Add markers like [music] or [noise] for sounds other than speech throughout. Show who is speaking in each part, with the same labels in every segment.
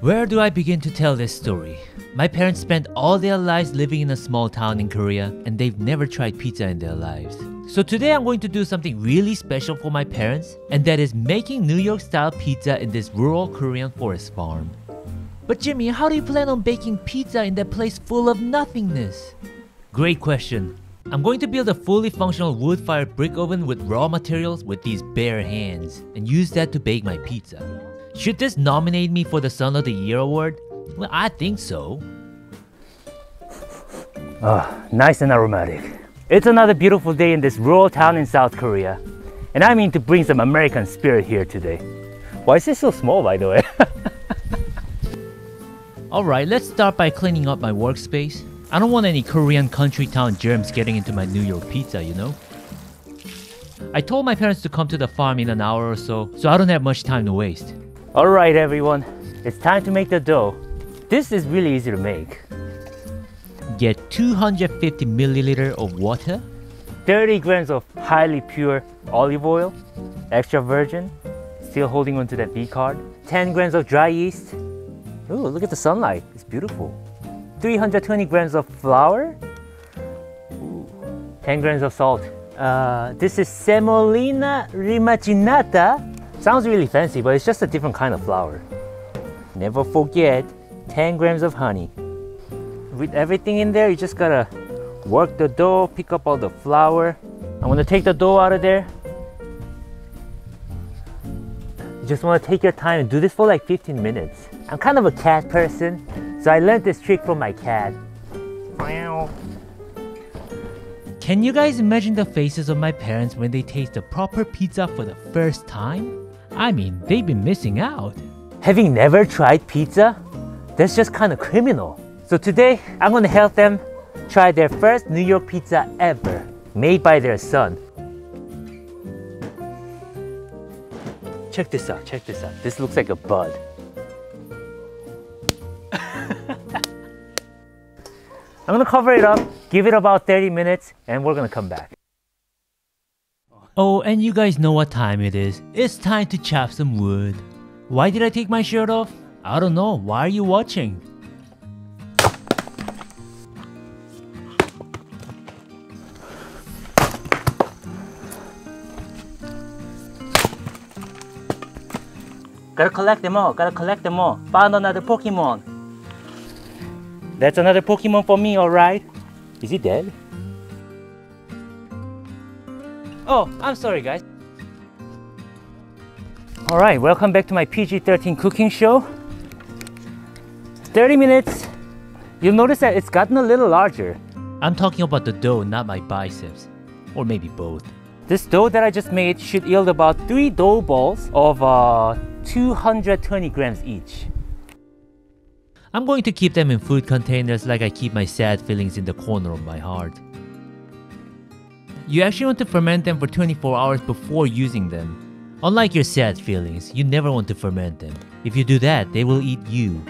Speaker 1: Where do I begin to tell this story? My parents spent all their lives living in a small town in Korea and they've never tried pizza in their lives. So today I'm going to do something really special for my parents and that is making New York style pizza in this rural Korean forest farm. But Jimmy, how do you plan on baking pizza in that place full of nothingness? Great question. I'm going to build a fully functional wood-fired brick oven with raw materials with these bare hands and use that to bake my pizza. Should this nominate me for the Son of the Year award? Well, I think so.
Speaker 2: Ah, nice and aromatic. It's another beautiful day in this rural town in South Korea. And I mean to bring some American spirit here today. Why is this so small, by the way? [laughs]
Speaker 1: Alright, let's start by cleaning up my workspace. I don't want any Korean country town germs getting into my New York pizza, you know? I told my parents to come to the farm in an hour or so, so I don't have much time to waste.
Speaker 2: Alright everyone, it's time to make the dough. This is really easy to make.
Speaker 1: Get 250 milliliter of water,
Speaker 2: 30 grams of highly pure olive oil, extra virgin, still holding onto that V card, 10 grams of dry yeast. Ooh, look at the sunlight, it's beautiful. 320 grams of flour, Ooh, 10 grams of salt. Uh, this is semolina rimacinata. Sounds really fancy, but it's just a different kind of flour. Never forget 10 grams of honey. With everything in there, you just gotta work the dough, pick up all the flour. I'm gonna take the dough out of there. You just wanna take your time and do this for like 15 minutes. I'm kind of a cat person, so I learned this trick from my cat.
Speaker 1: Can you guys imagine the faces of my parents when they taste the proper pizza for the first time? I mean, they've been missing out.
Speaker 2: Having never tried pizza, that's just kind of criminal. So today, I'm gonna help them try their first New York pizza ever, made by their son. Check this out, check this out. This looks like a bud. [laughs] I'm gonna cover it up, give it about 30 minutes, and we're gonna come back.
Speaker 1: Oh, and you guys know what time it is. It's time to chop some wood. Why did I take my shirt off? I don't know. Why are you watching?
Speaker 2: Gotta collect them all, gotta collect them all. Found another Pokemon. That's another Pokemon for me, alright? Is he dead? Oh, I'm sorry, guys. Alright, welcome back to my PG 13 cooking show. 30 minutes. You'll notice that it's gotten a little larger.
Speaker 1: I'm talking about the dough, not my biceps. Or maybe both.
Speaker 2: This dough that I just made should yield about three dough balls of uh, 220 grams each.
Speaker 1: I'm going to keep them in food containers like I keep my sad feelings in the corner of my heart. You actually want to ferment them for 24 hours before using them. Unlike your sad feelings, you never want to ferment them. If you do that, they will eat you.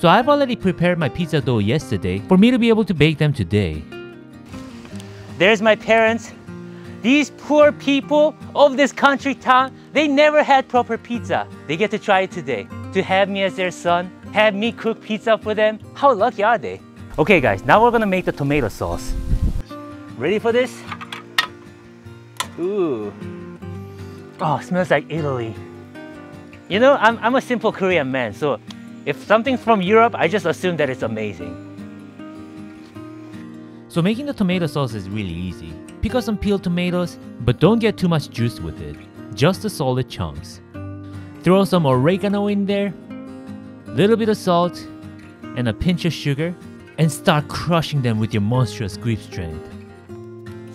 Speaker 1: So I've already prepared my pizza dough yesterday for me to be able to bake them today.
Speaker 2: There's my parents. These poor people of this country town, they never had proper pizza. They get to try it today. To have me as their son, have me cook pizza for them. How lucky are they? Okay guys, now we're gonna make the tomato sauce. Ready for this? Ooh. Oh, smells like Italy. You know, I'm, I'm a simple Korean man, so if something's from Europe, I just assume that it's amazing.
Speaker 1: So making the tomato sauce is really easy. Pick up some peeled tomatoes, but don't get too much juice with it. Just the solid chunks. Throw some oregano in there, little bit of salt, and a pinch of sugar, and start crushing them with your monstrous grip strength.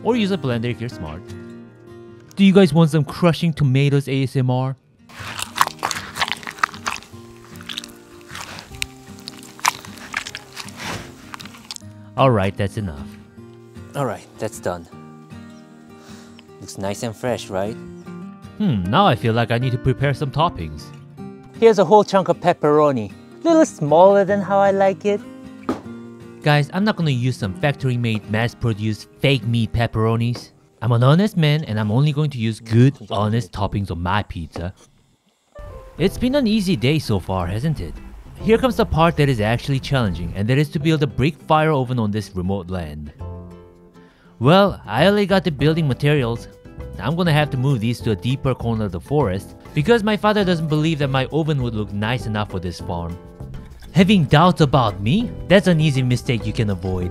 Speaker 1: Or use a blender if you're smart. Do you guys want some crushing tomatoes ASMR? Alright, that's enough.
Speaker 2: All right, that's done. Looks nice and fresh, right?
Speaker 1: Hmm, now I feel like I need to prepare some toppings.
Speaker 2: Here's a whole chunk of pepperoni. Little smaller than how I like it.
Speaker 1: Guys, I'm not gonna use some factory made, mass produced, fake meat pepperonis. I'm an honest man and I'm only going to use good, honest toppings on my pizza. It's been an easy day so far, hasn't it? here comes the part that is actually challenging, and that is to build a brick fire oven on this remote land. Well, I only got the building materials. I'm gonna have to move these to a deeper corner of the forest because my father doesn't believe that my oven would look nice enough for this farm. Having doubts about me? That's an easy mistake you can avoid.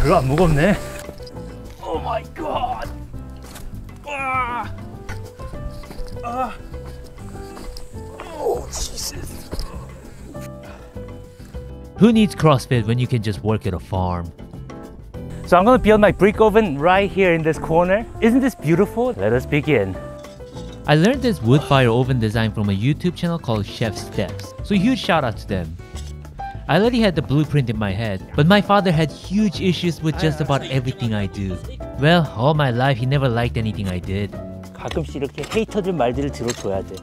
Speaker 2: 별로 안 무겁네.
Speaker 1: Who needs CrossFit when you can just work at a farm?
Speaker 2: So I'm gonna build my brick oven right here in this corner. Isn't this beautiful? Let us begin.
Speaker 1: I learned this wood fire oven design from a YouTube channel called ChefSteps, so huge shout out to them. I already had the blueprint in my head, but my father had huge issues with just about everything I do. Well, all my life he never liked anything I did.
Speaker 2: 가끔씩 이렇게 헤이터들 말들을 들어줘야 돼.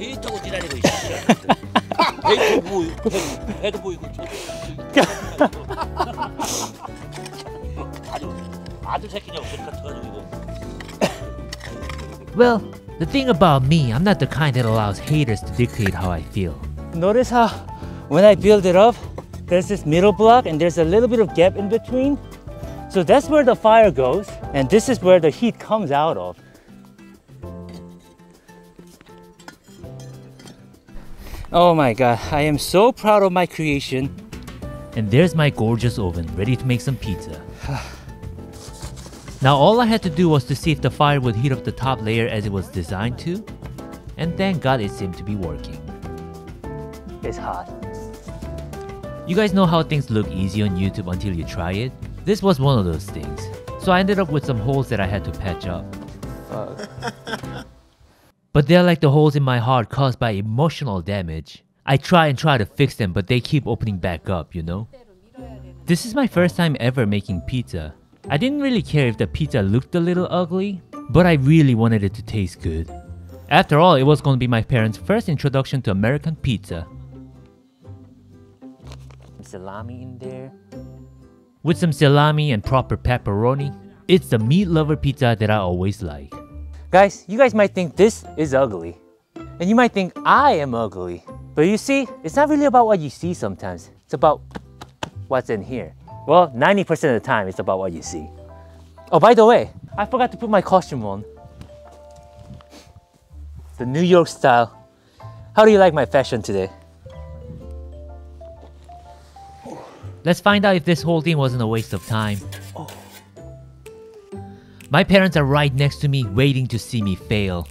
Speaker 3: 헤이터고 지랄이고 있어. 데이터 보이고 [laughs] 해도 보이고 아주 아들 새끼냐고 소리 같아가지고 이거.
Speaker 1: Well, the thing about me, I'm not the kind that allows haters to dictate how I feel.
Speaker 2: Notice how when I build it up, there's this middle block and there's a little bit of gap in between. So that's where the fire goes, and this is where the heat comes out of. Oh my god, I am so proud of my creation.
Speaker 1: And there's my gorgeous oven, ready to make some pizza. now all I had to do was to see if the fire would heat up the top layer as it was designed to, and thank god it seemed to be working.
Speaker 2: It's hot.
Speaker 1: You guys know how things look easy on YouTube until you try it? This was one of those things. So I ended up with some holes that I had to patch up. [laughs] But they're like the holes in my heart caused by emotional damage. I try and try to fix them, but they keep opening back up, you know? This is my first time ever making pizza. I didn't really care if the pizza looked a little ugly, but I really wanted it to taste good. After all, it was going to be my parents' first introduction to American pizza.
Speaker 2: Salami in there.
Speaker 1: With some salami and proper pepperoni, it's the meat lover pizza that I always like.
Speaker 2: Guys, you guys might think this is ugly. And you might think I am ugly. But you see, it's not really about what you see sometimes. It's about what's in here. Well, 90% of the time, it's about what you see. Oh, by the way, I forgot to put my costume on. The New York style. How do you like my fashion today?
Speaker 1: Let's find out if this whole thing wasn't a waste of time. My parents are right next to me waiting to see me fail.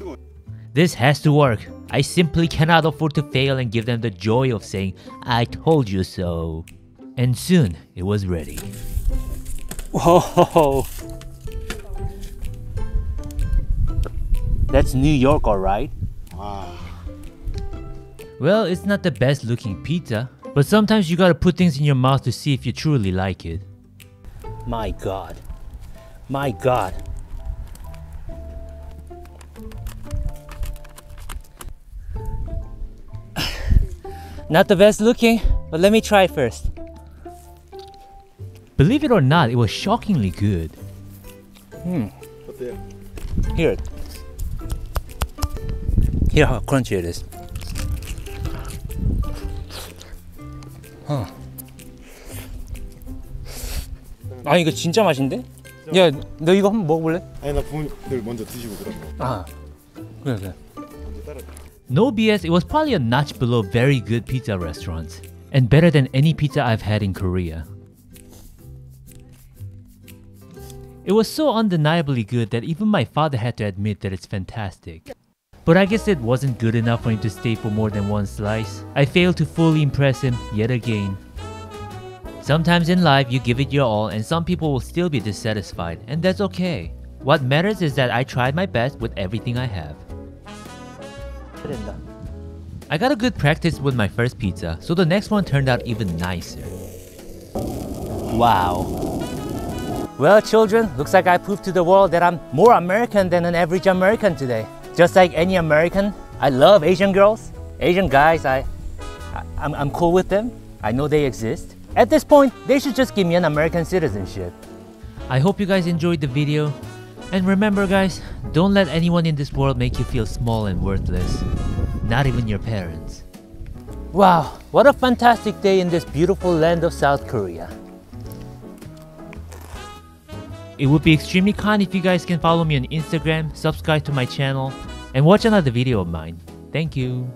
Speaker 1: This has to work. I simply cannot afford to fail and give them the joy of saying, I told you so. And soon it was ready.
Speaker 2: Whoa! That's New York, alright? Wow.
Speaker 1: Well, it's not the best looking pizza, but sometimes you gotta put things in your mouth to see if you truly like it.
Speaker 2: My god. My god. Not the best looking, but let me try first.
Speaker 1: Believe it or not, it was shockingly good.
Speaker 2: Hmm. Here. Hear how crunchy it is. Huh. 아 이거 진짜 맛인데? 야 너 이거 한번 먹어볼래?
Speaker 4: 아니 나 부모님들 먼저 드시고
Speaker 2: 아 그래 그래
Speaker 4: 먼저 따라
Speaker 1: no BS, it was probably a notch below very good pizza restaurants, and better than any pizza I've had in Korea. It was so undeniably good that even my father had to admit that it's fantastic. But I guess it wasn't good enough for him to stay for more than one slice. I failed to fully impress him yet again. Sometimes in life, you give it your all, and some people will still be dissatisfied, and that's okay. What matters is that I tried my best with everything I have. I got a good practice with my first pizza, so the next one turned out even nicer.
Speaker 2: Wow. Well, children, looks like I proved to the world that I'm more American than an average American today. Just like any American, I love Asian girls, Asian guys. I, I I'm, I'm cool with them. I know they exist. At this point, they should just give me an American citizenship.
Speaker 1: I hope you guys enjoyed the video. And remember guys, don't let anyone in this world make you feel small and worthless. Not even your parents.
Speaker 2: Wow, what a fantastic day in this beautiful land of South Korea.
Speaker 1: It would be extremely kind if you guys can follow me on Instagram, subscribe to my channel, and watch another video of mine. Thank you.